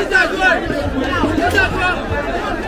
Let's go!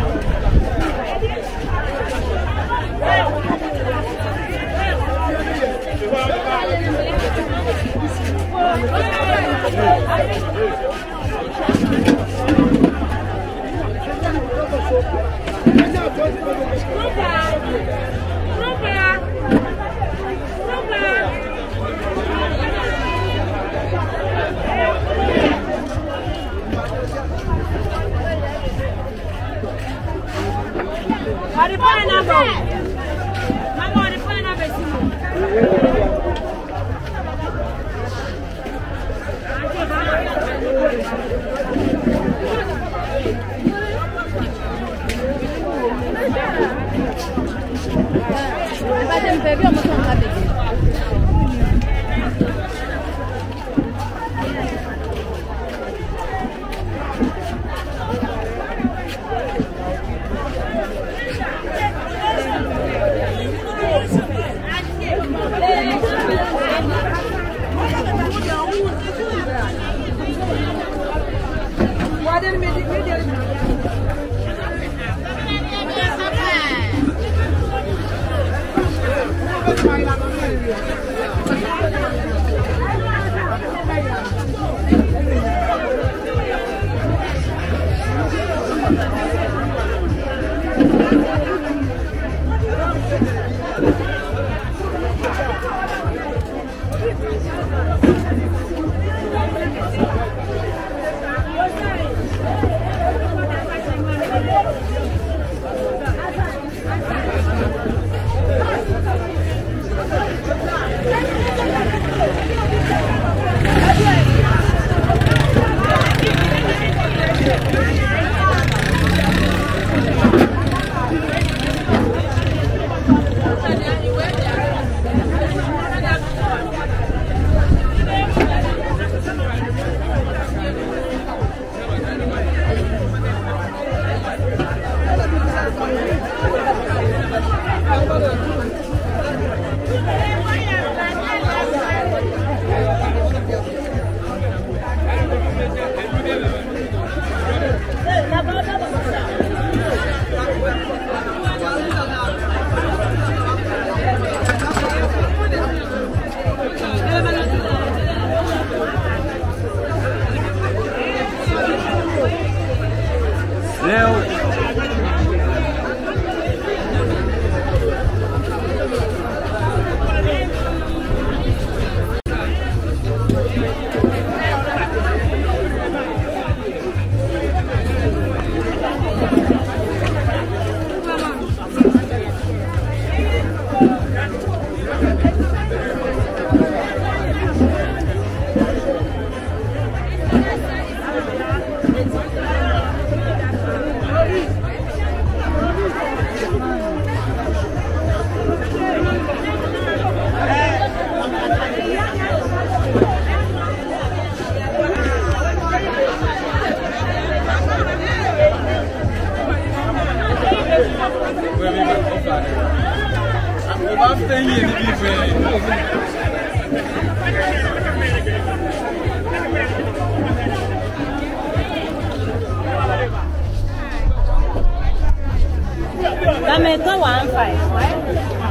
Hey, hey, hey. 哎，他真白，比我们村还白。bá fẹ́ yé níbi ìfẹ́. Dame, go one five, right?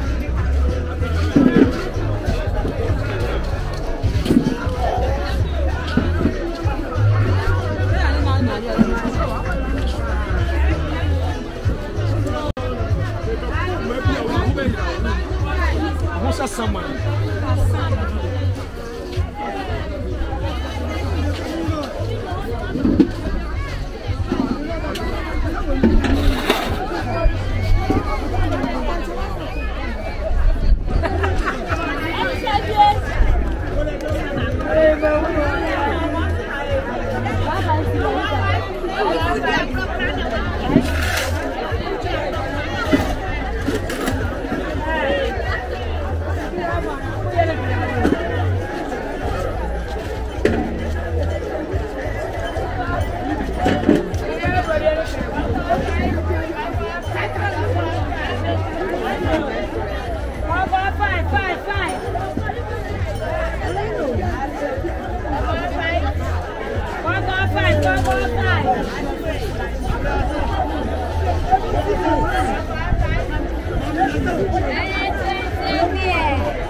É, é, é, é